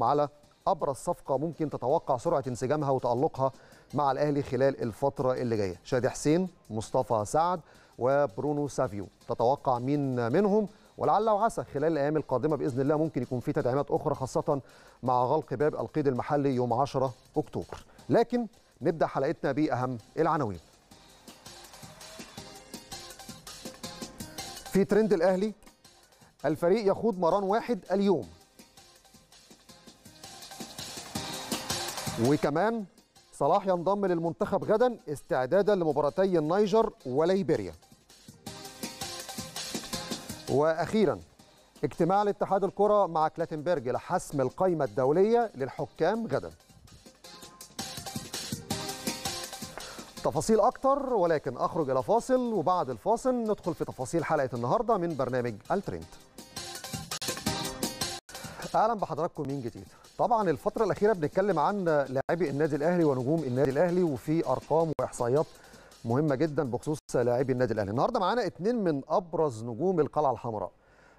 على أبرز صفقة ممكن تتوقع سرعة انسجامها وتألقها مع الأهلي خلال الفترة اللي جاية. شادي حسين مصطفى سعد وبرونو سافيو. تتوقع مين منهم؟ ولعل وعسى خلال الأيام القادمة بإذن الله ممكن يكون في تدعيمات أخرى خاصة مع غلق باب القيد المحلي يوم 10 أكتوبر. لكن نبدأ حلقتنا بأهم العناوين. في ترند الأهلي الفريق يخوض مران واحد اليوم. وكمان صلاح ينضم للمنتخب غدا استعدادا لمباراتي النيجر وليبيريا. وأخيرا اجتماع لاتحاد الكرة مع كلاتنبرج لحسم القائمه الدولية للحكام غدا. تفاصيل أكتر ولكن أخرج إلى فاصل وبعد الفاصل ندخل في تفاصيل حلقة النهارده من برنامج الترند أهلا بحضراتكم من جديد. طبعا الفترة الأخيرة بنتكلم عن لاعبي النادي الأهلي ونجوم النادي الأهلي وفي أرقام وإحصائيات مهمة جدا بخصوص لاعبي النادي الأهلي. النهارده معانا اثنين من أبرز نجوم القلعة الحمراء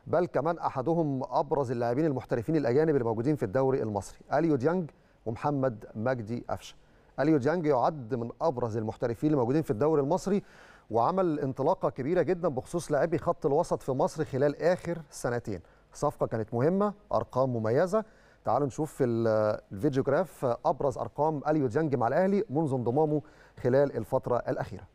بل كمان أحدهم أبرز اللاعبين المحترفين الأجانب اللي موجودين في الدوري المصري أليو ديانج ومحمد مجدي قفشه أليو ديانج يعد من أبرز المحترفين اللي موجودين في الدوري المصري وعمل انطلاقة كبيرة جدا بخصوص لاعبي خط الوسط في مصر خلال آخر سنتين. صفقة كانت مهمة أرقام مميزة. تعالوا نشوف في الفيديو جراف أبرز أرقام أليو ديانج مع الأهلي منذ انضمامه خلال الفترة الأخيرة.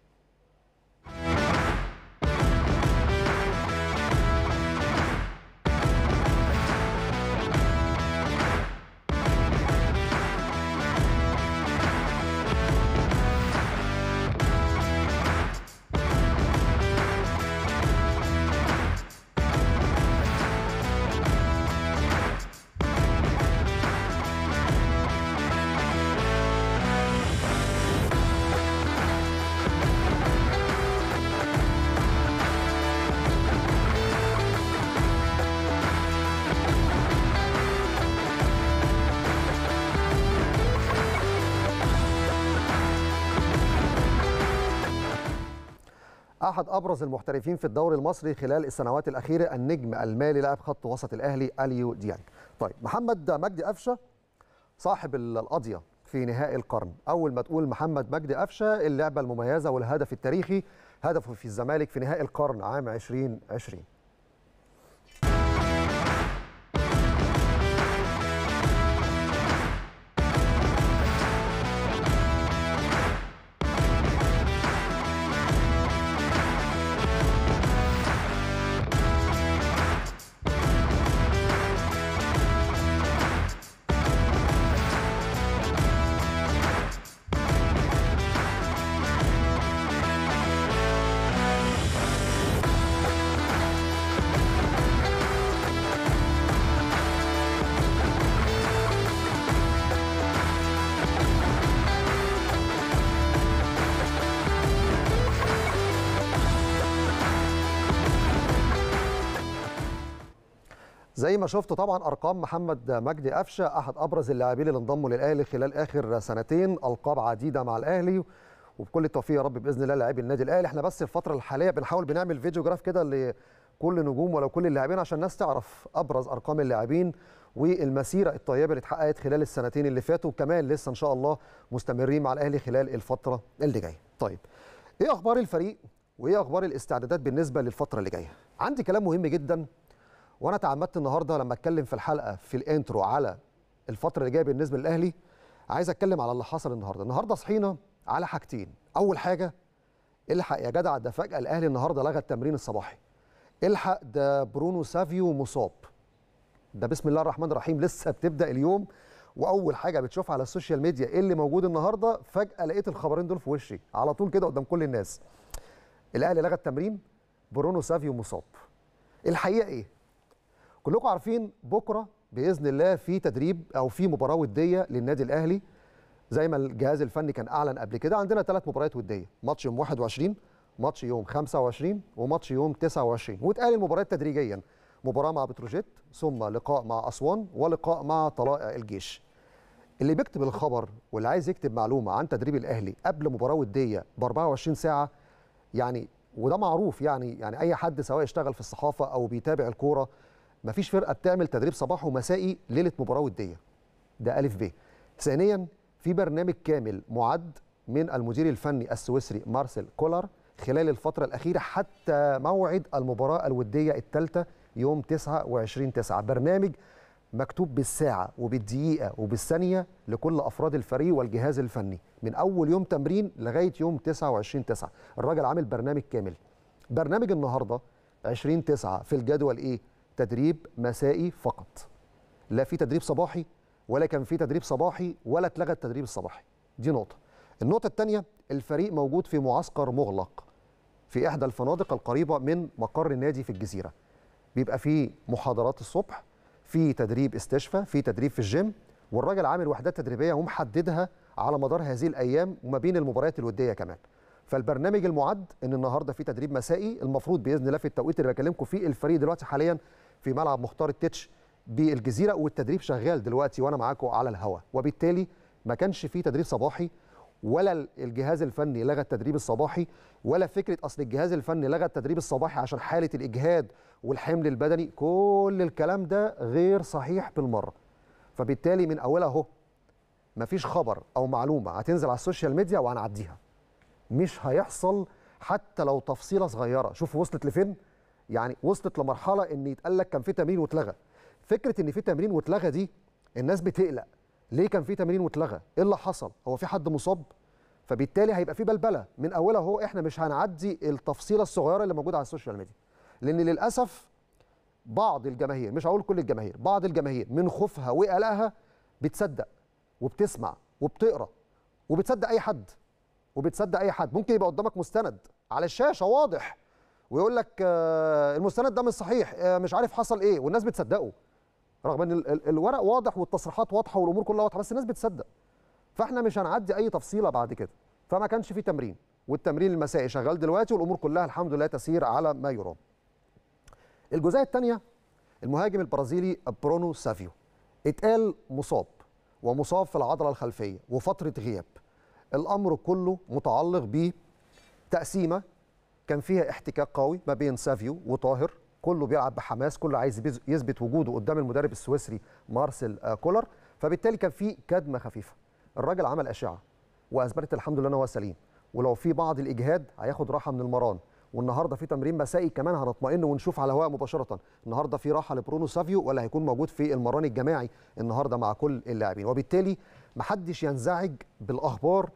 أحد أبرز المحترفين في الدوري المصري خلال السنوات الأخيرة النجم المالي لاعب خط وسط الأهلي أليو ديانج. طيب محمد مجدي قفشة صاحب القضية في نهائي القرن. أول ما تقول محمد مجدي قفشة اللعبة المميزة والهدف التاريخي هدفه في الزمالك في نهائي القرن عام 2020 زي ما شفتوا طبعا أرقام محمد مجدي قفشة أحد أبرز اللاعبين اللي انضموا للأهلي خلال آخر سنتين. ألقاب عديدة مع الأهلي وبكل التوفيق يا رب بإذن الله لاعبي النادي الأهلي. إحنا بس الفترة الحالية بنحاول بنعمل فيديو جراف كده لكل نجوم ولو كل اللاعبين عشان الناس تعرف أبرز أرقام اللاعبين والمسيرة الطيبة اللي اتحققت خلال السنتين اللي فاتوا. وكمان لسه إن شاء الله مستمرين مع الأهلي خلال الفترة اللي جاية. طيب إيه أخبار الفريق وإيه أخبار الاستعدادات بالنسبة للفترة اللي جاية؟ عندي كلام مهم جدا وأنا تعمدت النهارده لما أتكلم في الحلقة في الإنترو على الفترة اللي جاية بالنسبة للأهلي عايز أتكلم على اللي حصل النهارده. النهارده صحينا على حاجتين. أول حاجة الحق يا جدع ده فجأة الأهلي النهارده لغى التمرين الصباحي. الحق ده برونو سافيو مصاب. ده بسم الله الرحمن الرحيم لسه بتبدأ اليوم. وأول حاجة بتشوفها على السوشيال ميديا إيه اللي موجود النهارده فجأة لقيت الخبرين دول في وشي على طول كده قدام كل الناس. الأهلي لغى التمرين برونو سافيو مصاب. الحقيقة إيه؟ كلكم عارفين بكرة بإذن الله في تدريب أو في مباراة ودية للنادي الأهلي. زي ما الجهاز الفني كان أعلن قبل كده عندنا ثلاث مباريات ودية ماتش يوم 21 ماتش يوم 25 وماتش يوم 29 واتقال المباريات تدريجيا مباراة مع بتروجيت ثم لقاء مع أسوان ولقاء مع طلائع الجيش. اللي بيكتب الخبر واللي عايز يكتب معلومة عن تدريب الأهلي قبل مباراة ودية ب 24 ساعة يعني وده معروف يعني يعني أي حد سواء اشتغل في الصحافة أو بيتابع الكورة مفيش فرقة بتعمل تدريب صباحي ومسائي ليلة مباراة ودية. ده ألف ب. ثانيا في برنامج كامل معد من المدير الفني السويسري مارسيل كولر خلال الفترة الأخيرة حتى موعد المباراة الودية الثالثة يوم 29 9 برنامج مكتوب بالساعة وبالدقيقة وبالثانية لكل أفراد الفريق والجهاز الفني من أول يوم تمرين لغاية يوم 29 9 الراجل عامل برنامج كامل. برنامج النهاردة 20 9 في الجدول إيه؟ تدريب مسائي فقط. لا في تدريب صباحي ولا كان في تدريب صباحي ولا اتلغى التدريب الصباحي. دي نقطة. النقطة الثانية الفريق موجود في معسكر مغلق في إحدى الفنادق القريبة من مقر النادي في الجزيرة. بيبقى فيه محاضرات الصبح في تدريب استشفاء في تدريب في الجيم والراجل عامل وحدات تدريبية ومحددها على مدار هذه الأيام وما بين المباريات الودية كمان. فالبرنامج المعد إن النهارده في تدريب مسائي المفروض بإذن الله في التوقيت اللي بكلمكم فيه الفريق دلوقتي حاليا في ملعب مختار التتش بالجزيرة والتدريب شغال دلوقتي وأنا معاكم على الهواء. وبالتالي ما كانش في تدريب صباحي ولا الجهاز الفني لغى التدريب الصباحي ولا فكرة أصل الجهاز الفني لغى التدريب الصباحي عشان حالة الإجهاد والحمل البدني. كل الكلام ده غير صحيح بالمرة. فبالتالي من أولها أهو مفيش خبر أو معلومة هتنزل على السوشيال ميديا وهنعديها. مش هيحصل حتى لو تفصيلة صغيرة. شوف وصلت لفين؟ يعني وصلت لمرحلة إن يتقال لك كان في تمرين واتلغى. فكرة إن في تمرين واتلغى دي الناس بتقلق. ليه كان في تمرين واتلغى؟ إيه اللي حصل؟ هو في حد مصاب؟ فبالتالي هيبقى في بلبلة. من أولها هو إحنا مش هنعدي التفصيلة الصغيرة اللي موجودة على السوشيال ميديا. لأن للأسف بعض الجماهير مش هقول كل الجماهير بعض الجماهير من خوفها وقلقها بتصدق وبتسمع وبتقرأ وبتصدق أي حد وبتصدق أي حد. ممكن يبقى قدامك مستند على الشاشة واضح. ويقول لك آه، المستند ده مش صحيح آه، مش عارف حصل إيه والناس بتصدقه. رغم إن ال- ال- الورق واضح والتصريحات واضحة والأمور كلها واضحة بس الناس بتصدق. فإحنا مش هنعدي أي تفصيلة بعد كده. فما كانش في تمرين والتمرين المسائي شغال دلوقتي والأمور كلها الحمد لله تسير على ما يرام. الجزئية الثانية المهاجم البرازيلي برونو سافيو. اتقال مصاب ومصاب في العضلة الخلفية وفترة غياب. الأمر كله متعلق بتقسيمة كان فيها احتكاك قوي ما بين سافيو وطاهر. كله بيلعب بحماس كله عايز يثبت وجوده قدام المدرب السويسري مارسيل آه، كولر. فبالتالي كان في كدمة خفيفة. الراجل عمل أشعة وأثبتت الحمد لله إن هو سليم. ولو في بعض الإجهاد هياخد راحة من المران. والنهاردة في تمرين مسائي كمان هنطمئن ونشوف على الهواء مباشرة. النهارده في راحة لبرونو سافيو ولا هيكون موجود في المران الجماعي النهارده مع كل اللاعبين. وبالتالي محدش ينزعج بالأخبار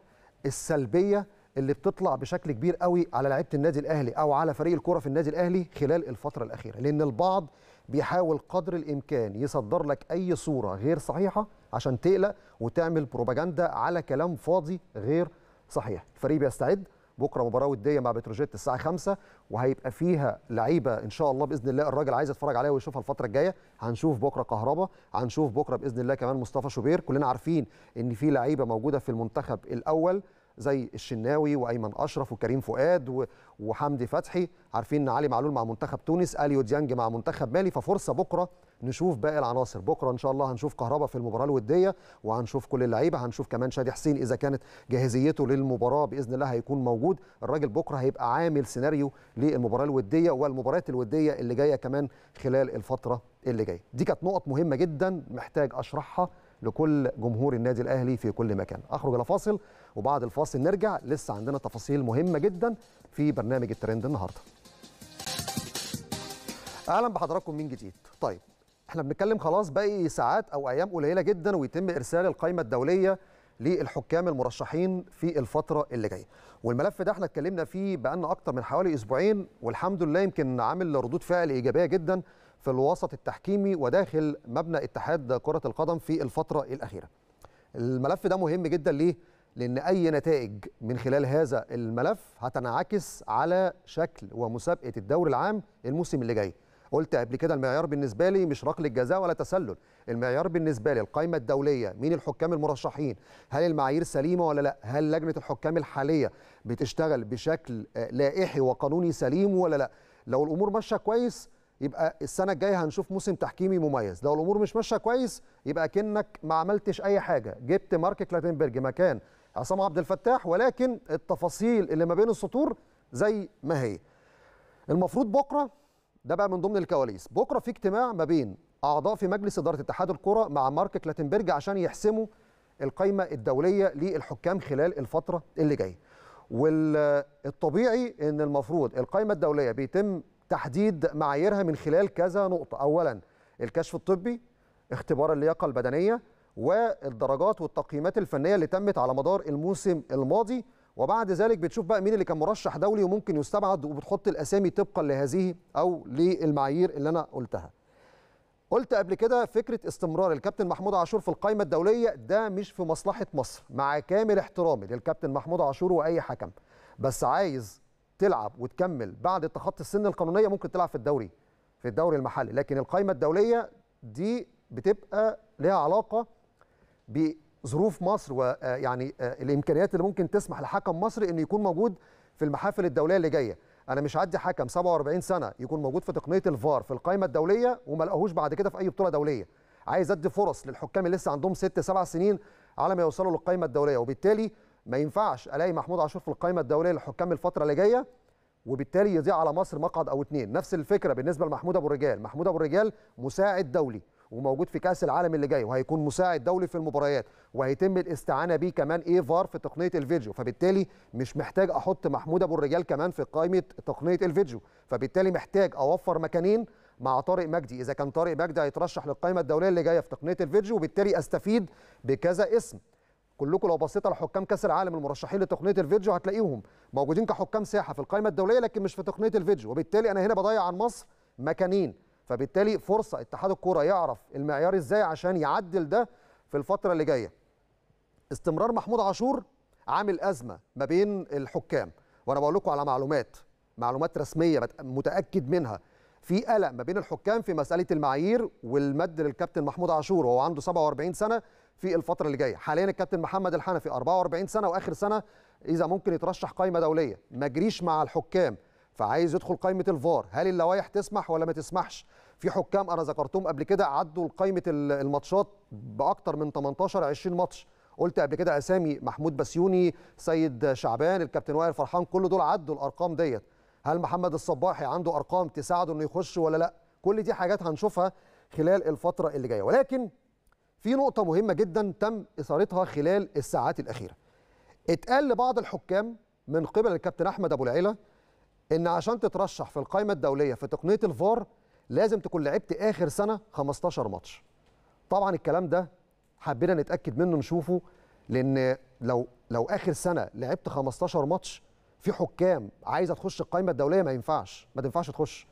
السلبية اللي بتطلع بشكل كبير قوي على لعيبة النادي الأهلي أو على فريق الكره في النادي الأهلي خلال الفترة الأخيرة لأن البعض بيحاول قدر الإمكان يصدر لك أي صورة غير صحيحة عشان تقلق وتعمل بروباجندا على كلام فاضي غير صحيح. الفريق بيستعد بكرة مباراة ودية مع بتروجيت الساعة 5 وهيبقى فيها لعيبة إن شاء الله بإذن الله الراجل عايز يتفرج عليها ويشوفها الفترة الجاية. هنشوف بكرة كهربا هنشوف بكرة بإذن الله كمان مصطفى شوبير. كلنا عارفين إن في لعيبة موجودة في المنتخب الأول. زي الشناوي وأيمن أشرف وكريم فؤاد وحمدي فتحي. عارفين إن علي معلول مع منتخب تونس اليو ديانج مع منتخب مالي. ففرصة بكرة نشوف باقي العناصر. بكرة إن شاء الله هنشوف كهربا في المباراة الودية وهنشوف كل اللعيبة. هنشوف كمان شادي حسين إذا كانت جاهزيته للمباراة بإذن الله هيكون موجود. الراجل بكرة هيبقى عامل سيناريو للمباراة الودية والمباريات الودية اللي جاية كمان خلال الفترة اللي جاية. دي كانت نقط مهمة جدا محتاج أشرحها لكل جمهور النادي الأهلي في كل مكان. أخرج إلى فاصل. وبعد الفاصل نرجع لسه عندنا تفاصيل مهمة جدا في برنامج الترند النهارده. أهلا بحضراتكم من جديد؟ طيب إحنا بنتكلم خلاص باقي ساعات أو أيام قليلة جدا ويتم إرسال القائمة الدولية للحكام المرشحين في الفترة اللي جاية. والملف ده إحنا اتكلمنا فيه بقالنا أكتر من حوالي أسبوعين والحمد لله يمكن عامل ردود فعل إيجابية جدا في الوسط التحكيمي وداخل مبنى اتحاد كرة القدم في الفترة الأخيرة. الملف ده مهم جدا ليه؟ لأن أي نتائج من خلال هذا الملف هتنعكس على شكل ومسابقة الدوري العام الموسم اللي جاي. قلت قبل كده المعيار بالنسبة لي مش ركلة جزاء ولا تسلل. المعيار بالنسبة لي القائمة الدولية مين الحكام المرشحين؟ هل المعايير سليمة ولا لا؟ هل لجنة الحكام الحالية بتشتغل بشكل لائحي وقانوني سليم ولا لا؟ لو الأمور ماشية كويس يبقى السنة الجاية هنشوف موسم تحكيمي مميز. لو الأمور مش ماشية كويس يبقى كأنك ما عملتش أي حاجة. جبت مارك كلاتنبرج مكان عصام عبد الفتاح ولكن التفاصيل اللي ما بين السطور زي ما هي. المفروض بكرة ده بقى من ضمن الكواليس بكرة في اجتماع ما بين أعضاء في مجلس إدارة اتحاد الكرة مع مارك كلاتنبرج عشان يحسموا القائمه الدولية للحكام خلال الفترة اللي جاية. والطبيعي إن المفروض القائمه الدولية بيتم تحديد معاييرها من خلال كذا نقطة. اولا الكشف الطبي اختبار اللياقة البدنية والدرجات والتقييمات الفنية اللي تمت على مدار الموسم الماضي. وبعد ذلك بتشوف بقى مين اللي كان مرشح دولي وممكن يستبعد وبتحط الأسامي طبقا لهذه أو للمعايير اللي أنا قلتها. قلت قبل كده فكرة استمرار. الكابتن محمود عاشور في القائمة الدولية ده مش في مصلحة مصر. مع كامل احترامي للكابتن محمود عاشور وأي حكم. بس عايز تلعب وتكمل بعد تخطي السن القانونية ممكن تلعب في الدوري في الدوري المحلي. لكن القائمة الدولية دي بتبقى لها علاقة بظروف مصر ويعني الإمكانيات اللي ممكن تسمح لحكم مصري إنه يكون موجود في المحافل الدولية اللي جاية. أنا مش هدي حكم 47 سنة يكون موجود في تقنية الفار في القائمة الدولية وما لقاهوش بعد كده في أي بطولة دولية. عايز أدي فرص للحكام اللي لسه عندهم ست سبع سنين على ما يوصلوا للقائمة الدولية وبالتالي ما ينفعش ألاقي محمود عاشور في القائمة الدولية للحكام الفترة اللي جاية وبالتالي يضيع على مصر مقعد أو اتنين. نفس الفكرة بالنسبة لمحمود أبو الرجال. محمود أبو الرجال مساعد دولي. وموجود في كأس العالم اللي جاي وهيكون مساعد دولي في المباريات وهيتم الاستعانة بيه كمان إيه فار في تقنية الفيديو. فبالتالي مش محتاج أحط محمود أبو الرجال كمان في قائمة تقنية الفيديو. فبالتالي محتاج أوفر مكانين مع طارق مجدي. إذا كان طارق مجدي هيترشح للقائمة الدولية اللي جاية في تقنية الفيديو وبالتالي أستفيد بكذا اسم. كلكم لو بصيت على حكام كأس العالم المرشحين لتقنية الفيديو هتلاقيهم موجودين كحكام ساحة في القائمة الدولية لكن مش في تقنية الفيديو. وبالتالي أنا هنا بضيع عن مصر مكانين. فبالتالي فرصة اتحاد الكورة يعرف المعيار إزاي عشان يعدل ده في الفترة اللي جاية. استمرار محمود عاشور عامل أزمة ما بين الحكام. وأنا بقول لكم على معلومات معلومات رسمية متأكد منها. في قلق ما بين الحكام في مسألة المعايير والمد للكابتن محمود عاشور وهو عنده 47 سنة في الفترة اللي جاية. حاليا الكابتن محمد الحنفي 44 سنة وآخر سنة إذا ممكن يترشح قائمة دولية. ما جريش مع الحكام. فعايز يدخل قائمة الفار. هل اللوائح تسمح ولا ما تسمحش؟ في حكام أنا ذكرتهم قبل كده عدوا قائمه الماتشات بأكتر من 18 20 ماتش. قلت قبل كده أسامي محمود بسيوني سيد شعبان الكابتن وائل فرحان كل دول عدوا الأرقام ديت. هل محمد الصباحي عنده أرقام تساعده إنه يخش ولا لأ؟ كل دي حاجات هنشوفها خلال الفترة اللي جاية. ولكن في نقطة مهمة جدا تم إثارتها خلال الساعات الأخيرة. اتقال لبعض الحكام من قبل الكابتن أحمد أبو العيلة إن عشان تترشح في القائمة الدولية في تقنية الفار لازم تكون لعبت آخر سنة 15 ماتش. طبعا الكلام ده حبينا نتأكد منه نشوفه لأن لو لو آخر سنة لعبت 15 ماتش في حكام عايزة تخش القائمة الدولية ما ينفعش ما تنفعش تخش.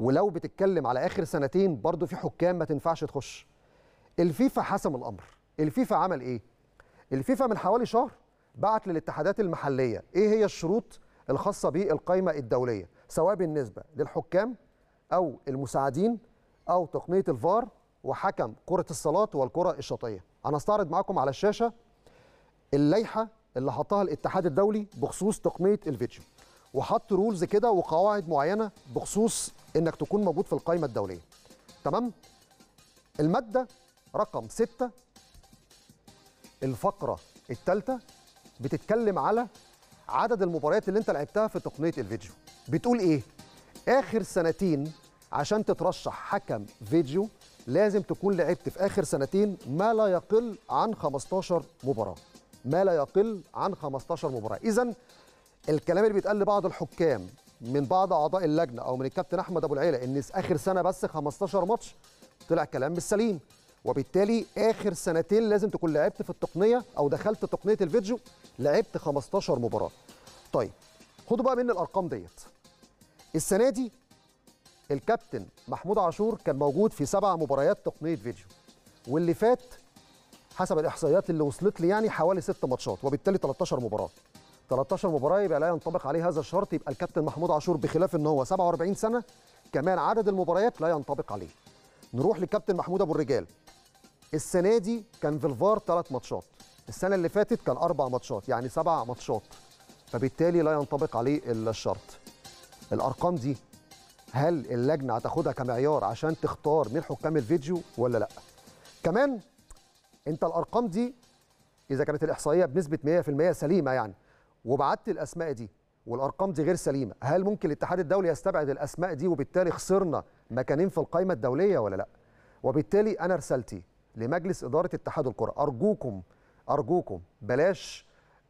ولو بتتكلم على آخر سنتين برضو في حكام ما تنفعش تخش. الفيفا حسم الأمر. الفيفا عمل إيه؟ الفيفا من حوالي شهر بعت للاتحادات المحلية. إيه هي الشروط؟ الخاصة بالقائمه الدولية سواء بالنسبة للحكام أو المساعدين أو تقنية الفار وحكم كرة الصالات والكرة الشاطئية. أنا استعرض معاكم على الشاشة اللائحة اللي حطها الاتحاد الدولي بخصوص تقنية الفيديو. وحط rules كده وقواعد معينة بخصوص إنك تكون موجود في القائمه الدولية. تمام؟ المادة رقم 6 الفقرة الثالثه بتتكلم على عدد المباريات اللي انت لعبتها في تقنية الفيديو. بتقول إيه؟ آخر سنتين عشان تترشح حكم فيديو لازم تكون لعبت في آخر سنتين ما لا يقل عن 15 مباراة. ما لا يقل عن 15 مباراة. اذا الكلام اللي بيتقال لبعض الحكام من بعض أعضاء اللجنة أو من الكابتن أحمد أبو العيلة إن آخر سنة بس 15 ماتش طلع كلام مش سليم وبالتالي آخر سنتين لازم تكون لعبت في التقنية أو دخلت تقنية الفيديو لعبت 15 مباراة. طيب خدوا بقى مني الأرقام ديت. السنة دي الكابتن محمود عاشور كان موجود في سبع مباريات تقنية فيديو واللي فات حسب الإحصائيات اللي وصلت لي يعني حوالي ست ماتشات وبالتالي 13 مباراة. 13 مباراة يبقى لا ينطبق عليه هذا الشرط يبقى الكابتن محمود عاشور بخلاف إن هو 47 سنة كمان عدد المباريات لا ينطبق عليه. نروح للكابتن محمود أبو الرجال. السنة دي كان في الفار ثلاث ماتشات. السنة اللي فاتت كان أربع ماتشات يعني سبع ماتشات. فبالتالي لا ينطبق عليه الشرط. الأرقام دي هل اللجنة هتاخدها كمعيار عشان تختار مين حكام الفيديو ولا لأ؟ كمان أنت الأرقام دي إذا كانت الإحصائية بنسبة 100% سليمة يعني وبعت الأسماء دي والأرقام دي غير سليمة هل ممكن الاتحاد الدولي يستبعد الأسماء دي وبالتالي خسرنا مكانين في القائمة الدولية ولا لأ؟ وبالتالي أنا رسالتي لمجلس إدارة اتحاد الكرة. أرجوكم أرجوكم بلاش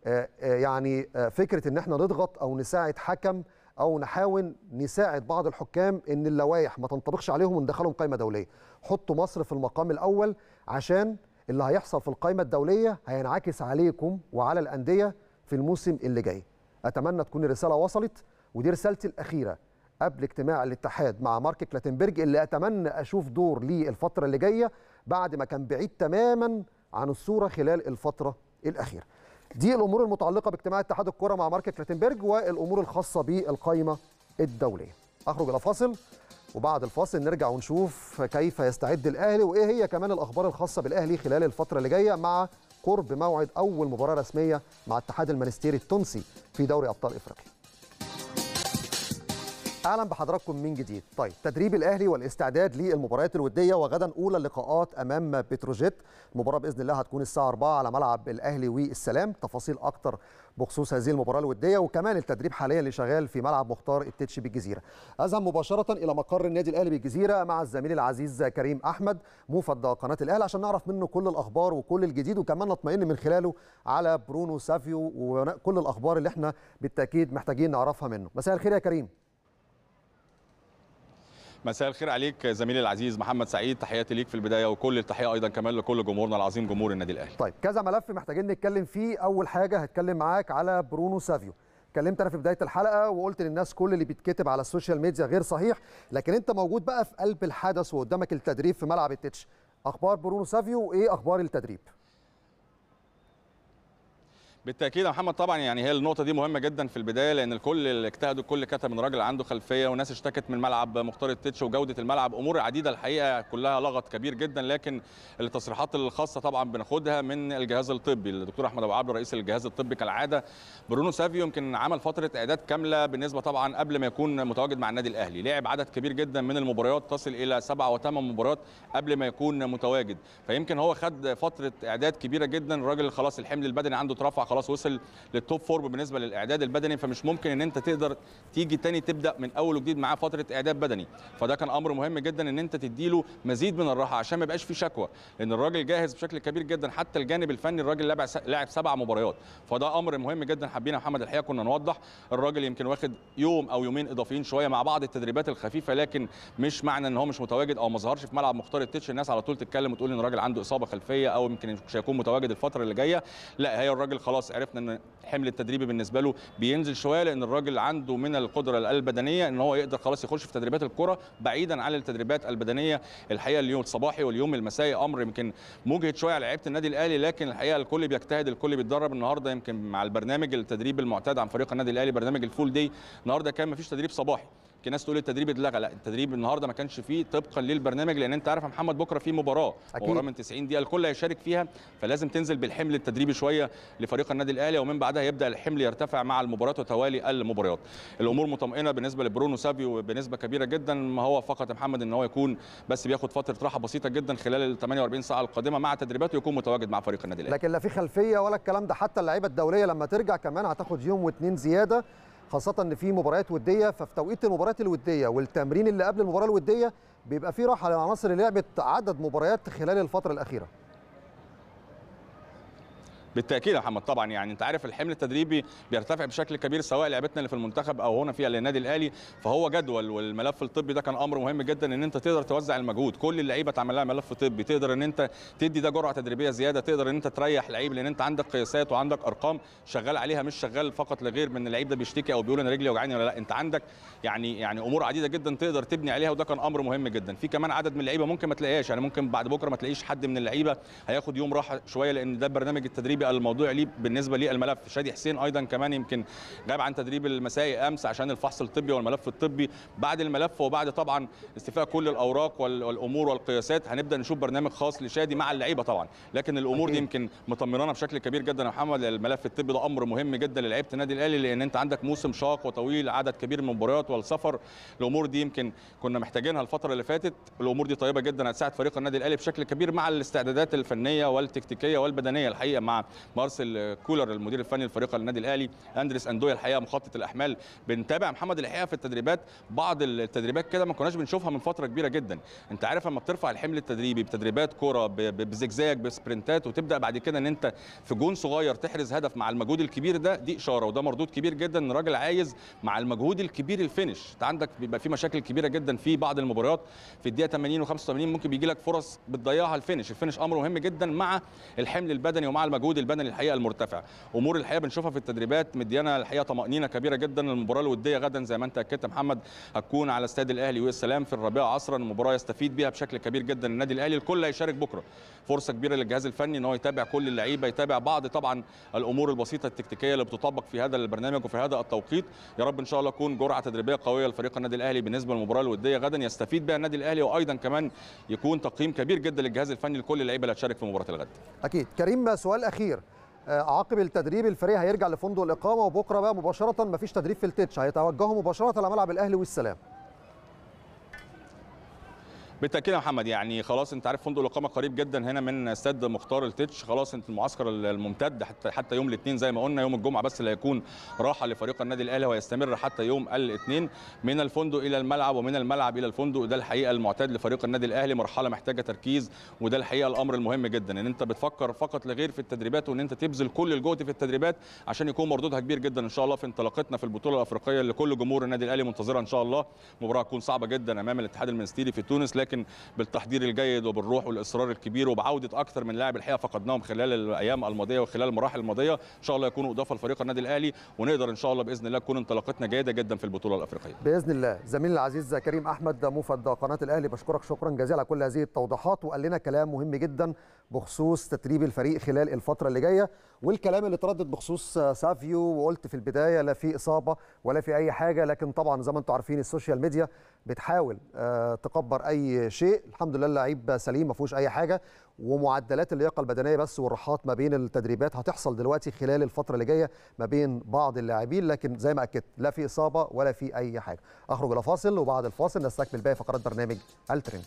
آه، آه، يعني آه، فكرة إن إحنا نضغط أو نساعد حكم أو نحاول نساعد بعض الحكام إن اللوائح ما تنطبقش عليهم وندخلهم قائمه دولية. حطوا مصر في المقام الأول عشان اللي هيحصل في القائمه الدولية هينعكس عليكم وعلى الأندية في الموسم اللي جاي. أتمنى تكون الرسالة وصلت ودي رسالتي الأخيرة قبل اجتماع الاتحاد مع مارك كلاتنبرج اللي أتمنى أشوف دور ليه الفترة اللي جاية بعد ما كان بعيد تماما عن الصورة خلال الفترة الأخيرة. دي الأمور المتعلقة باجتماع اتحاد الكره مع مارك كلاتنبرج والأمور الخاصة بالقائمه الدولية. أخرج إلى فاصل وبعد الفاصل نرجع ونشوف كيف يستعد الأهلي وإيه هي كمان الأخبار الخاصة بالأهلي خلال الفترة اللي جاية مع قرب موعد أول مباراة رسمية مع اتحاد المنستيري التونسي في دوري أبطال إفريقيا. أهلا بحضراتكم من جديد. طيب تدريب الأهلي والاستعداد للمباريات الودية وغدا أولى اللقاءات أمام بتروجيت. المباراة بإذن الله هتكون الساعة 4 على ملعب الأهلي والسلام. تفاصيل أكتر بخصوص هذه المباراة الودية وكمان التدريب حاليا اللي شغال في ملعب مختار التتش بالجزيرة. أذهب مباشرة إلى مقر النادي الأهلي بالجزيرة مع الزميل العزيز كريم أحمد موفد قناة الأهلي عشان نعرف منه كل الأخبار وكل الجديد وكمان نطمئن من خلاله على برونو سافيو وكل الأخبار اللي إحنا بالتأكيد محتاجين نعرفها منه. مساء الخير يا كريم. مساء الخير عليك زميلي العزيز محمد سعيد تحياتي ليك في البداية وكل التحية أيضا كمان لكل جمهورنا العظيم جمهور النادي الأهلي. طيب كذا ملف محتاجين نتكلم فيه. أول حاجة هتكلم معاك على برونو سافيو. اتكلمت أنا في بداية الحلقة وقلت للناس كل اللي بيتكتب على السوشيال ميديا غير صحيح لكن أنت موجود بقى في قلب الحدث وقدامك التدريب في ملعب التتش. أخبار برونو سافيو وإيه أخبار التدريب؟ بالتأكيد يا محمد طبعا يعني هي النقطة دي مهمة جدا في البداية لأن الكل اللي اجتهد الكل كتب من راجل عنده خلفية وناس اشتكت من ملعب مختار التتش وجودة الملعب. أمور عديدة الحقيقة كلها لغط كبير جدا لكن التصريحات الخاصة طبعا بناخدها من الجهاز الطبي. الدكتور أحمد أبو عبد رئيس الجهاز الطبي كالعادة برونو سافيو يمكن عمل فترة إعداد كاملة بالنسبة طبعا قبل ما يكون متواجد مع النادي الأهلي. لعب عدد كبير جدا من المباريات تصل إلى سبعة وثمان مباريات قبل ما يكون متواجد. فيمكن هو خد فترة إعداد كبيرة جدا الراجل خلاص الحمل البدني عنده اترفع خلاص وصل لل top form بالنسبة للإعداد البدني فمش ممكن إن أنت تقدر تيجي تاني تبدأ من أول وجديد معاه فترة إعداد بدني. فده كان أمر مهم جدا إن أنت تديله مزيد من الراحة عشان ما يبقاش في شكوى. لأن الراجل جاهز بشكل كبير جدا حتى الجانب الفني الراجل لعب سبع مباريات. فده أمر مهم جدا حابين يا محمد الحقيقة كنا نوضح. الراجل يمكن واخد يوم أو يومين إضافيين شوية مع بعض التدريبات الخفيفة لكن مش معنى إن هو مش متواجد أو ما ظهرش في ملعب مختار التتش. الناس على طول تتكلم وتقول إن الراجل عنده إصابة خلفية أو يمكن مش هيكون متواجد الفترة اللي جاية. لا هي الراجل خلاص عرفنا إن حمل التدريبي بالنسبة له بينزل شوية لأن الراجل عنده من القدرة البدنية إن هو يقدر خلاص يخش في تدريبات الكره بعيدا عن التدريبات البدنية. الحقيقة اليوم الصباحي واليوم المسائي أمر يمكن مجهد شوية على لعيبة النادي الأهلي لكن الحقيقة الكل بيجتهد الكل بيتدرب. النهارده يمكن مع البرنامج التدريب المعتاد عن فريق النادي الأهلي برنامج الفول دي النهارده كان مفيش تدريب صباحي. في ناس تقول التدريب اتلغى. لا التدريب النهارده ما كانش فيه طبقا للبرنامج لأن أنت عارف يا محمد بكرة في مباراة. أكيد. مباراه من 90 دقيقة الكل هيشارك فيها فلازم تنزل بالحمل التدريبي شوية لفريق النادي الأهلي ومن بعدها يبدأ الحمل يرتفع مع المباريات وتوالي المباريات. الأمور مطمئنة بالنسبة لبرونو سافيو بنسبة كبيرة جدا ما هو فقط يا محمد إن هو يكون بس بياخد فترة راحة بسيطة جدا خلال ال 48 ساعة القادمة مع تدريباته يكون متواجد مع فريق النادي الأهلي. لكن لا في خلفية ولا الكلام ده حتى اللعيبة الدوليه لما ترجع كمان هتاخد يوم واثنين زيادة. خاصة إن في مباريات ودية ففي توقيت المباريات الودية والتمرين اللي قبل المباراة الودية بيبقى في راحة للعناصر اللي لعبت عدد مباريات خلال الفترة الأخيرة. بالتأكيد يا محمد طبعا يعني أنت عارف الحمل التدريبي بيرتفع بشكل كبير سواء لعبتنا اللي في المنتخب أو هنا في النادي الأهلي فهو جدول والملف الطبي ده كان أمر مهم جدا إن أنت تقدر توزع المجهود. كل اللعيبة تعمل لها ملف طبي تقدر إن أنت تدي ده جرعة تدريبية زيادة تقدر إن أنت تريح لعيب لأن أنت عندك قياسات وعندك أرقام شغال عليها مش شغال فقط لغير من اللعيب ده بيشتكي أو بيقول أنا رجلي وجعاني ولا لأ. أنت عندك يعني يعني أمور عديدة جدا تقدر تبني عليها وده كان أمر مهم جدا. في كمان عدد من اللعيبة ممكن ما تلاقيهاش يعني ممكن بعد بكرة ما تلاقيش حد من اللعيبة هياخد يوم راحة شوية لأن ده البرنامج التدريبي الموضوع ليه بالنسبة للملف شادي حسين أيضا كمان يمكن غاب عن تدريب المسائي أمس عشان الفحص الطبي والملف الطبي. بعد الملف وبعد طبعا استيفاء كل الأوراق والأمور والقياسات هنبدأ نشوف برنامج خاص لشادي مع اللعيبة طبعا. لكن الأمور أكيد. دي يمكن مطمنانا بشكل كبير جدا يا محمد. الملف الطبي ده أمر مهم جدا للعيبة النادي الأهلي لأن أنت عندك موسم شاق وطويل عدد كبير من المباريات والسفر. الأمور دي يمكن كنا محتاجينها الفترة اللي فاتت. الأمور دي طيبة جدا هتساعد فريق النادي الأهلي بشكل كبير مع الاستعدادات الفنية والتكتيكية والبدنية الحقيقة مع مارسيل كولر المدير الفني للفريق النادي الأهلي أندريس أندويا الحقيقة مخطط الأحمال بنتابع محمد الحقيقة في التدريبات بعض التدريبات كده ما كناش بنشوفها من فترة كبيرة جدا. أنت عارف لما بترفع الحمل التدريبي بتدريبات كورة بزجزاج بسبرنتات وتبدأ بعد كده إن أنت في جون صغير تحرز هدف مع المجهود الكبير ده دي إشارة وده مردود كبير جدا. إن الراجل عايز مع المجهود الكبير ال finish أنت عندك بيبقى في مشاكل كبيرة جدا في بعض المباريات. في الدقيقة 80 و85 ممكن بيجي لك فرص بتضيعها ال finish. ال finish أمر مهم جدا مع الحمل البدني ومع المجهود البدني الحقيقة المرتفع. أمور الحقيقة بنشوفها في التدريبات. مديانا الحقيقة طمأنينة كبيرة جدا. المباراة الودية غدا زي ما أنت أكدت محمد هتكون على استاد الأهلي والسلام في الرابعه عصرا. المباراة يستفيد بيها بشكل كبير جدا النادي الأهلي. الكل هيشارك بكرة. فرصة كبيرة للجهاز الفني إن هو يتابع كل اللعيبة يتابع بعض طبعا الأمور البسيطة التكتيكية اللي بتطبق في هذا البرنامج وفي هذا التوقيت. يا رب إن شاء الله تكون جرعة تدريبية قوية لفريق النادي الأهلي بالنسبة للمباراة الودية غدا. يستفيد بها النادي الأهلي وأيضا كمان يكون تقييم كبير جدا للجهاز الفني لكل اللعيبة اللي هتشارك في مباراة الغد. أكيد. كريم سؤال أخير. عقب التدريب الفريق هيرجع لفندق الإقامة وبكرة بقى مباشرة مفيش تدريب في التتش. هيتوجهوا مباشرة لملعب الأهلي والسلام. بالتأكيد يا محمد يعني خلاص أنت عارف فندق الإقامة قريب جدا هنا من استاد مختار التتش. خلاص أنت المعسكر الممتد حتى حتى يوم الاثنين زي ما قلنا يوم الجمعة بس اللي هيكون راحة لفريق النادي الأهلي ويستمر حتى يوم الاثنين من الفندق إلى الملعب ومن الملعب إلى الفندق. ده الحقيقة المعتاد لفريق النادي الأهلي مرحلة محتاجة تركيز وده الحقيقة الأمر المهم جدا. إن أنت بتفكر فقط لغير في التدريبات وإن أنت تبذل كل الجهد في التدريبات عشان يكون مردودها كبير جدا إن شاء الله في انطلاقتنا في البطولة الأفريقية اللي كل جمهور النادي الأهلي. منتظرها إن شاء الله مباراة تكون صعبة جدا أمام الاتحاد المنستيري في تونس لكن بالتحضير التحضير الجيد وبالروح والإصرار الكبير وبعودة أكثر من لاعب الحقيقة فقدناهم خلال الأيام الماضية وخلال المراحل الماضية إن شاء الله يكونوا اضافه لفريق النادي الأهلي ونقدر إن شاء الله بإذن الله تكون انطلاقتنا جيدة جدا في البطولة الأفريقية. بإذن الله. زميلي العزيز كريم أحمد موفد قناة الأهلي بشكرك شكرا جزيلا على كل هذه التوضيحات وقال لنا كلام مهم جدا بخصوص تدريب الفريق خلال الفترة اللي جاية. والكلام اللي تردد بخصوص سافيو وقلت في البداية لا في إصابة ولا في أي حاجة لكن طبعا زي ما أنتم عارفين السوشيال ميديا بتحاول تكبر أي شيء. الحمد لله اللعيب سليم ما فيهوش أي حاجة ومعدلات اللياقة البدنية بس والراحات ما بين التدريبات هتحصل دلوقتي خلال الفترة اللي جاية ما بين بعض اللاعبين لكن زي ما أكدت لا في إصابة ولا في أي حاجة. أخرج إلى فاصل وبعد الفاصل نستكمل باقي فقرات برنامج الترند.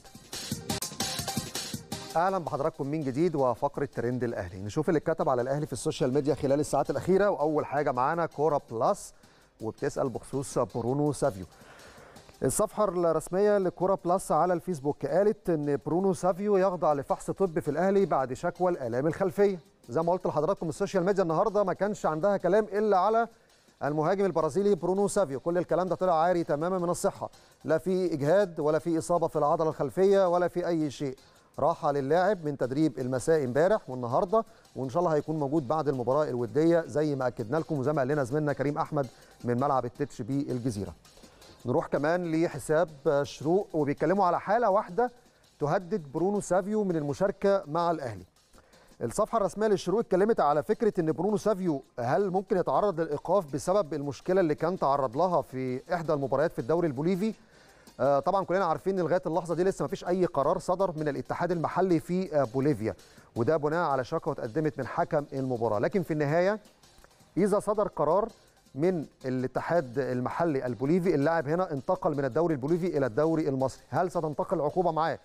أهلا بحضراتكم من جديد وفقرة ترند الأهلي. نشوف اللي اتكتب على الأهلي في السوشيال ميديا خلال الساعات الأخيرة. وأول حاجة معانا كورة بلس وبتسأل بخصوص برونو سافيو. الصفحة الرسمية لكورة بلس على الفيسبوك قالت إن برونو سافيو يخضع لفحص طبي في الأهلي بعد شكوى الآلام الخلفية. زي ما قلت لحضراتكم السوشيال ميديا النهارده ما كانش عندها كلام إلا على المهاجم البرازيلي برونو سافيو. كل الكلام ده طلع عاري تماما من الصحة. لا في إجهاد ولا في إصابة في العضلة الخلفية ولا في أي شيء. راحة للاعب من تدريب المساء امبارح والنهاردة وإن شاء الله هيكون موجود بعد المباراة الودية زي ما أكدنا لكم وزي ما قال لنا زميلنا كريم أحمد من ملعب التتش بالجزيره. نروح كمان لحساب شروق وبيتكلموا على حالة واحدة تهدد برونو سافيو من المشاركة مع الأهلي. الصفحة الرسمية للشروق اتكلمت على فكرة إن برونو سافيو هل ممكن يتعرض للإيقاف بسبب المشكلة اللي كان تعرض لها في إحدى المباريات في الدوري البوليفي طبعا كلنا عارفين ان لغاية اللحظة دي لسه ما فيش أي قرار صدر من الاتحاد المحلي في آه بوليفيا. وده بناء على شكوى اتقدمت من حكم المباراة. لكن في النهاية إذا صدر قرار من الاتحاد المحلي البوليفي اللاعب هنا انتقل من الدوري البوليفي إلى الدوري المصري. هل ستنتقل العقوبه معاه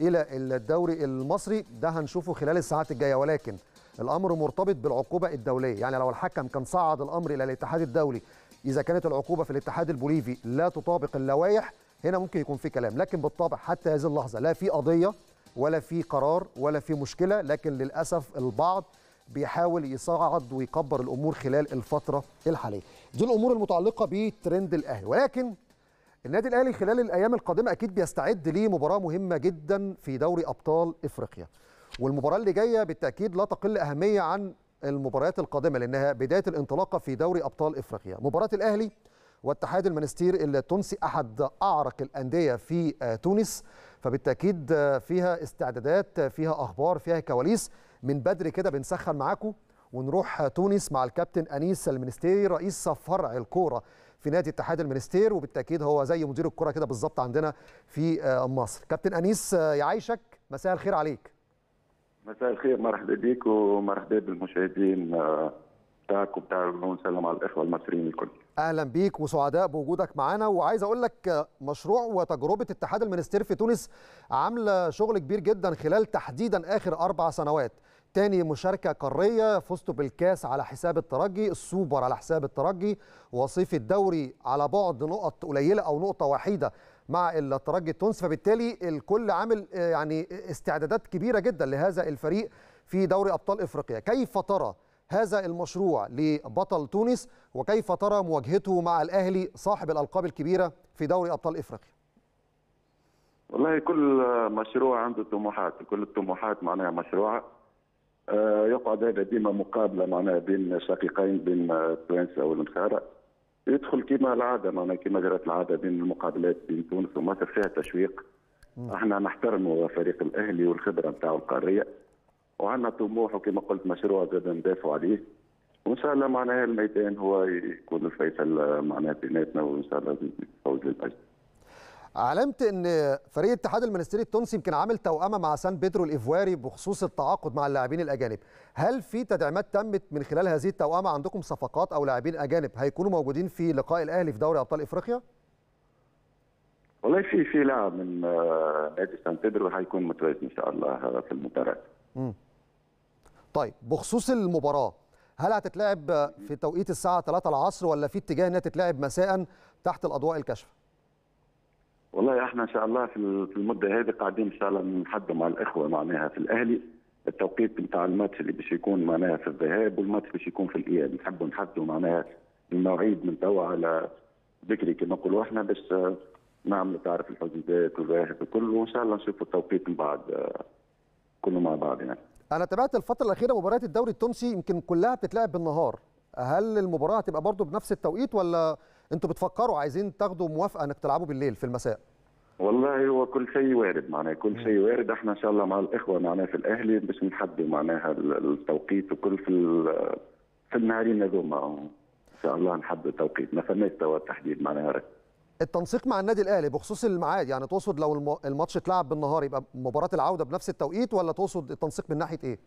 إلى الدوري المصري؟ ده هنشوفه خلال الساعات الجاية. ولكن الأمر مرتبط بالعقوبة الدولية. يعني لو الحكم كان صعد الأمر إلى الاتحاد الدولي إذا كانت العقوبة في الاتحاد البوليفي لا تطابق اللوائح هنا ممكن يكون في كلام لكن بالطبع حتى هذه اللحظة لا في قضية ولا في قرار ولا في مشكلة لكن للأسف البعض بيحاول يصعد ويكبر الأمور خلال الفترة الحالية. دي الأمور المتعلقة بترند الأهلي ولكن النادي الأهلي خلال الأيام القادمة أكيد بيستعد لمباراة مهمة جدا في دوري أبطال إفريقيا. والمباراة اللي جاية بالتأكيد لا تقل أهمية عن المباريات القادمة لأنها بداية الانطلاقة في دوري أبطال إفريقيا. مباراة الأهلي واتحاد المنستير التونسي أحد أعرق الأندية في تونس. فبالتأكيد فيها استعدادات فيها أخبار فيها كواليس. من بدري كده بنسخن معاكم ونروح تونس مع الكابتن أنيس المنستيري رئيس فرع الكورة في نادي اتحاد المنستير. وبالتأكيد هو زي مدير الكره كده بالظبط عندنا في مصر. كابتن أنيس يعيشك مساء الخير عليك. مساء الخير مرحبا بك ومرحبا بالمشاهدين بتاعك وبتاع ونسلم على الإخوة المصريين الكل. أهلا بيك وسعداء بوجودك معانا. وعايز أقول لك مشروع وتجربة اتحاد المنستير في تونس عاملة شغل كبير جدا خلال تحديدا آخر أربع سنوات. تاني مشاركة قارية فزتوا بالكاس على حساب الترجي السوبر على حساب الترجي وصيف الدوري على بعد نقط قليلة أو نقطة وحيدة مع الترجي التونسي. فبالتالي الكل عامل يعني استعدادات كبيرة جدا لهذا الفريق في دوري أبطال إفريقيا. كيف ترى هذا المشروع لبطل تونس وكيف ترى مواجهته مع الأهلي صاحب الألقاب الكبيرة في دوري أبطال إفريقيا؟ والله كل مشروع عنده طموحات كل الطموحات معناها مشروع. يقعد هذا ديما مقابلة معناها بين شقيقين بين التوانسه والمصاروة يدخل كما العادة معناها كما جرت العادة بين المقابلات بين تونس ومصر فيها تشويق. إحنا نحترموا فريق الأهلي والخبرة نتاعو القارية. وعندنا طموح وكما قلت مشروع زاد ندافعوا عليه وإن شاء الله معناها الميدان هو يكون الفيصل معناها بيناتنا وإن شاء الله الفوز للأجدر علمت إن فريق الاتحاد المنستيري التونسي يمكن عامل توأمة مع سان بيدرو الايفواري بخصوص التعاقد مع اللاعبين الأجانب، هل في تدعيمات تمت من خلال هذه التوأمة عندكم صفقات أو لاعبين أجانب هيكونوا موجودين في لقاء الأهلي في دوري أبطال إفريقيا؟ والله في في لاعب من نادي سان بيدرو هيكون متواجد إن شاء الله في المباراة. امم طيب بخصوص المباراة هل هتتلعب في توقيت الساعة 3 العصر ولا في اتجاه إنها تتلعب مساء تحت الأضواء الكاشفه؟ والله إحنا إن شاء الله في المدة هذه قاعدين إن شاء الله نحدوا مع الإخوة معناها في الأهلي. التوقيت نتاع الماتش اللي باش يكون معناها في الذهاب والماتش باش يكون في الإياب. نحبوا نحدوا معناها المواعيد من توا على بكري كما نقولوا إحنا باش نعملوا تعرف الحجوزات والذهاب وكل وإن شاء الله نشوفوا التوقيت من بعد. كله مع بعض يعني. أنا تابعت الفترة الأخيرة مباريات الدوري التونسي يمكن كلها بتتلعب بالنهار. هل المباراة هتبقى برضه بنفس التوقيت ولا أنتوا بتفكروا عايزين تاخدوا موافقة إنك تلعبوا بالليل في المساء؟ والله هو كل شيء وارد معناها كل شيء وارد. إحنا إن شاء الله مع الإخوة معناها في الأهلي باش نحدوا معناها التوقيت وكل في في النهارين هذوما إن شاء الله نحدوا التوقيت ما فماش توا التحديد معناها التنسيق مع النادي الأهلي بخصوص الميعاد يعني تقصد لو الماتش اتلعب بالنهار يبقى مباراة العودة بنفس التوقيت ولا تقصد التنسيق من ناحية إيه؟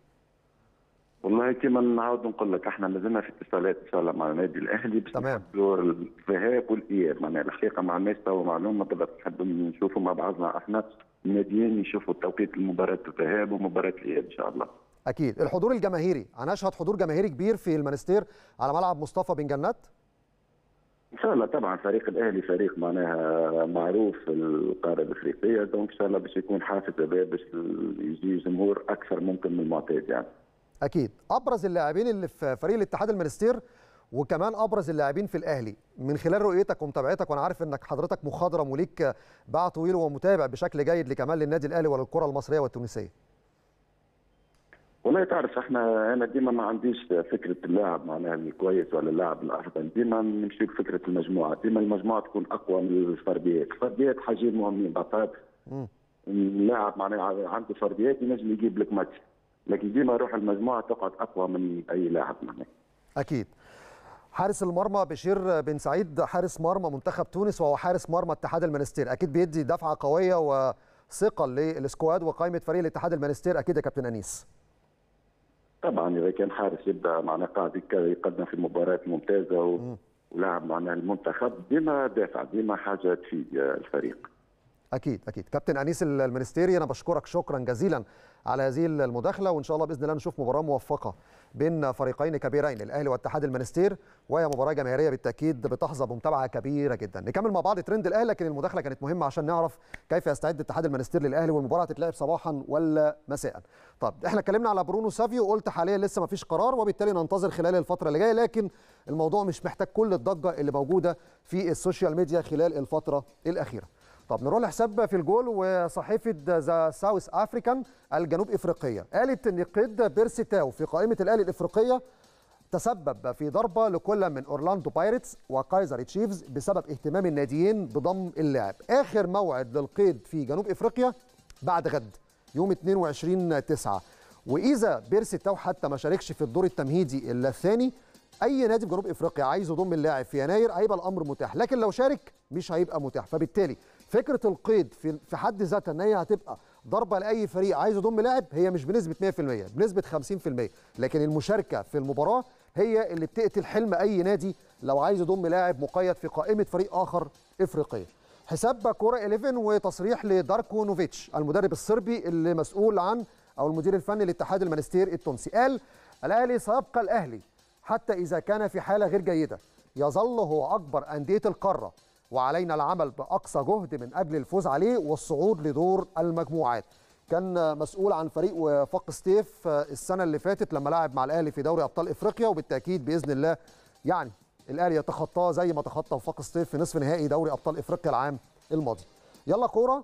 والله كما نعاود نقول لك إحنا مازلنا في اتصالات إن شاء الله مع النادي الأهلي باش تمام الذهاب والإياب معناها الحقيقة ما عندناش توا معلومه بالضبط نحب نشوفوا مع بعضنا إحنا الناديين يشوفوا توقيت المباراه الذهاب ومباراة الإياب إن شاء الله. أكيد الحضور الجماهيري هنشهد حضور جماهيري كبير في المنستير على ملعب مصطفى بن جنات؟ ان شاء الله طبعا فريق الأهلي فريق معناها معروف في القارة الأفريقية donc ان شاء الله باش يكون حافز باش يجي جمهور أكثر ممكن من المعتاد يعني. أكيد أبرز اللاعبين اللي في فريق الاتحاد المنستير وكمان أبرز اللاعبين في الأهلي من خلال رؤيتك ومتابعتك وأنا عارف إنك حضرتك مخضرم وليك باع طويل ومتابع بشكل جيد كمان للنادي الأهلي وللكره المصرية والتونسية. والله تعرف إحنا أنا ديما ما عنديش فكرة اللاعب معناها الكويس ولا اللاعب الأفضل. ديما نمشي بفكرة المجموعة. ديما المجموعة تكون أقوى من الفرديات. الفرديات حاجة مهمة ساعات اللاعب معناها عنده فرديات ينجم يجيب لك ماتش. لكن ديما روح المجموعة تقعد أقوى من أي لاعب معناها. أكيد. حارس المرمى بشير بن سعيد حارس مرمى منتخب تونس وهو حارس مرمى اتحاد المنستير أكيد بيدي دفعة قوية وثقة لل squad وقائمة فريق الاتحاد المنستير أكيد يا كابتن أنيس. طبعا إذا كان حارس يبدأ معنا قاعد يقدم في مباريات ممتازة و... ولاعب معنا المنتخب ديما دافع ديما حاجة تفيد الفريق. أكيد أكيد. كابتن أنيس المنستيري أنا بشكرك شكرا جزيلا على هذه المداخلة وإن شاء الله بإذن الله نشوف مباراة موفقة. بين فريقين كبيرين الأهلي والاتحاد المنستير وهي مباراة جماهيرية بالتأكيد بتحظى بمتابعة كبيرة جدا. نكمل مع بعض ترند الأهلي لكن المداخلة كانت مهمة عشان نعرف كيف يستعد اتحاد المنستير للأهلي والمباراة هتتلعب صباحا ولا مساء. طب إحنا اتكلمنا على برونو سافيو وقلت حاليا لسه ما فيش قرار وبالتالي ننتظر خلال الفترة اللي جاية لكن الموضوع مش محتاج كل الضجة اللي موجودة في السوشيال ميديا خلال الفترة الأخيرة. طب نروح لحساب في الجول وصحيفة ذا ساوث افريكان الجنوب إفريقية. قالت ان قيد بيرسي تاو في قائمة الاهلي الإفريقية تسبب في ضربة لكل من أورلاندو بايرتس وكايزر تشيفز بسبب اهتمام الناديين بضم اللاعب. آخر موعد للقيد في جنوب إفريقيا بعد غد يوم 22 9 وإذا بيرسي تاو حتى ما شاركش في الدور التمهيدي الثاني أي نادي في جنوب إفريقيا عايز يضم اللاعب في يناير هيبقى الأمر متاح لكن لو شارك مش هيبقى متاح. فبالتالي فكرة القيد في في حد ذاتها إن هي هتبقى ضربة لأي فريق عايز يضم لاعب هي مش بنسبة 100% بنسبة 50% لكن المشاركة في المباراة هي اللي بتقتل حلم أي نادي لو عايز يضم لاعب مقيد في قائمة فريق آخر إفريقية. حساب كورة 11 وتصريح لداركو نوفيتش المدرب الصربي اللي مسؤول عن أو المدير الفني لاتحاد المنستير التونسي. قال الأهلي سيبقى الأهلي حتى إذا كان في حالة غير جيدة. يظل هو أكبر أندية القارة وعلينا العمل بأقصى جهد من أجل الفوز عليه والصعود لدور المجموعات. كان مسؤول عن فريق وفاق سطيف السنة اللي فاتت لما لعب مع الأهلي في دوري أبطال إفريقيا وبالتأكيد بإذن الله يعني الأهلي يتخطاه زي ما تخطى وفاق سطيف في نصف نهائي دوري أبطال إفريقيا العام الماضي. يلا كورة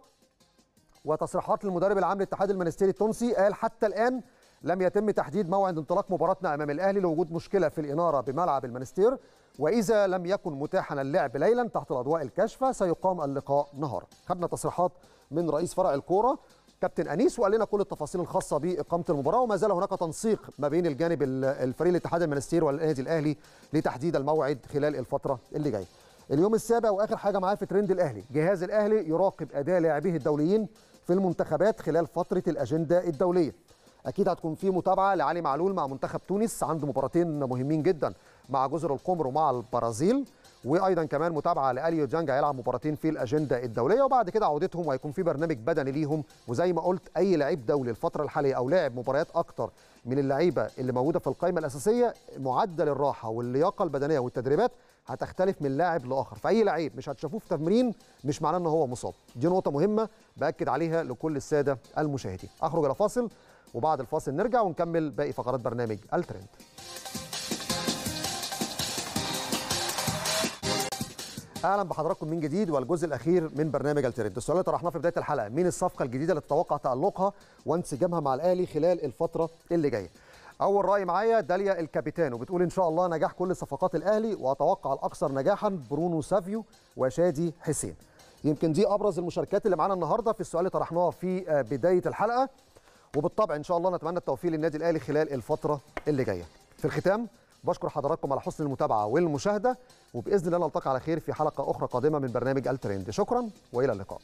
وتصريحات للمدرب العام للاتحاد المنستيري التونسي. قال حتى الآن لم يتم تحديد موعد انطلاق مباراتنا أمام الأهلي لوجود مشكلة في الإنارة بملعب المنستير وإذا لم يكن متاحا اللعب ليلا تحت الأضواء الكاشفة سيقام اللقاء نهارا خدنا تصريحات من رئيس فرع الكورة كابتن أنيس وقال لنا كل التفاصيل الخاصة بإقامة المباراة وما زال هناك تنسيق ما بين الجانب الفريق الاتحاد المنستير والنادي الأهلي لتحديد الموعد خلال الفترة اللي جاية. اليوم السابع وآخر حاجة معاه في ترند الأهلي. جهاز الأهلي يراقب أداء لاعبيه الدوليين في المنتخبات خلال فترة الأجندة الدولية. أكيد هتكون في متابعة لعلي معلول مع منتخب تونس عنده مباراتين مهمين جدا مع جزر القمر ومع البرازيل وأيضا كمان متابعة لإليو جانج هيلعب مباراتين في الأجندة الدولية وبعد كده عودتهم وهيكون في برنامج بدني ليهم وزي ما قلت أي لعيب دولي الفترة الحالية أو لاعب مباريات أكتر من اللعيبة اللي موجودة في القائمة الأساسية معدل الراحة واللياقة البدنية والتدريبات هتختلف من لاعب لآخر. فأي لعيب مش هتشوفوه في تمرين مش معناه إن هو مصاب. دي نقطة مهمة بأكد عليها لكل السادة المشاهدين. أخرج إلى فاصل. وبعد الفاصل نرجع ونكمل باقي فقرات برنامج الترند. أهلا بحضراتكم من جديد والجزء الأخير من برنامج الترند. السؤال اللي طرحناه في بداية الحلقة مين الصفقة الجديدة اللي تتوقع تألقها وانسجامها مع الأهلي خلال الفترة اللي جاية؟ أول رأي معايا داليا الكابيتانو بتقول إن شاء الله نجاح كل صفقات الأهلي وأتوقع الأكثر نجاحا برونو سافيو وشادي حسين. يمكن دي أبرز المشاركات اللي معانا النهارده في السؤال اللي طرحناه في بداية الحلقة. وبالطبع إن شاء الله نتمنى التوفيق للنادي الأهلي خلال الفترة اللي جاية. في الختام بشكر حضراتكم على حسن المتابعة والمشاهدة وبإذن الله نلتقي على خير في حلقة أخرى قادمة من برنامج الترند. شكرا وإلى اللقاء.